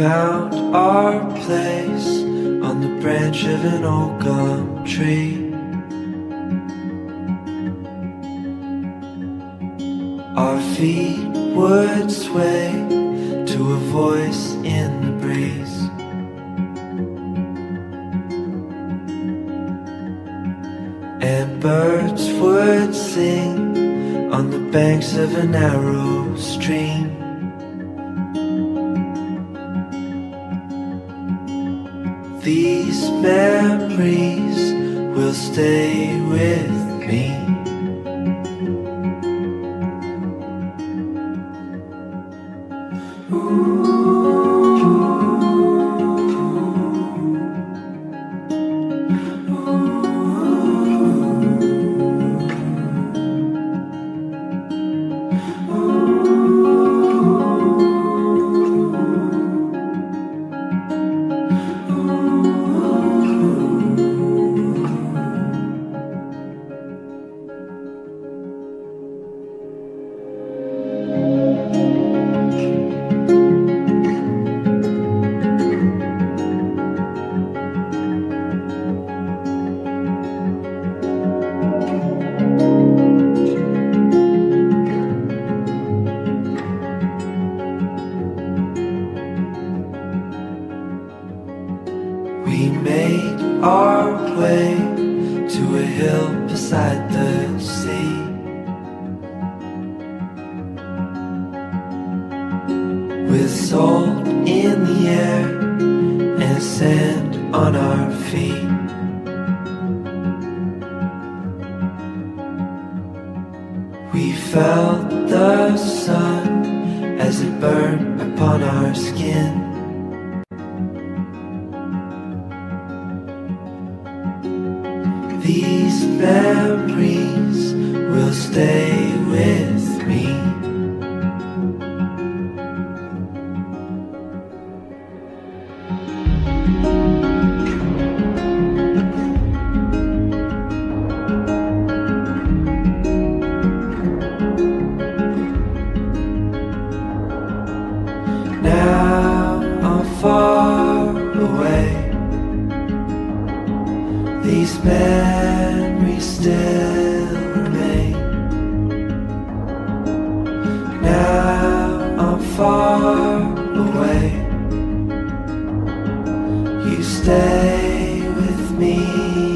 found our place on the branch of an old gum tree. Our feet would sway to a voice in the breeze. And birds would sing on the banks of a narrow stream. These memories will stay with me. We made our way to a hill beside the sea. With salt We felt the sun as it burned upon our skin. These memories will stay with me. Now These memories still remain. Now I'm far away. You stay with me.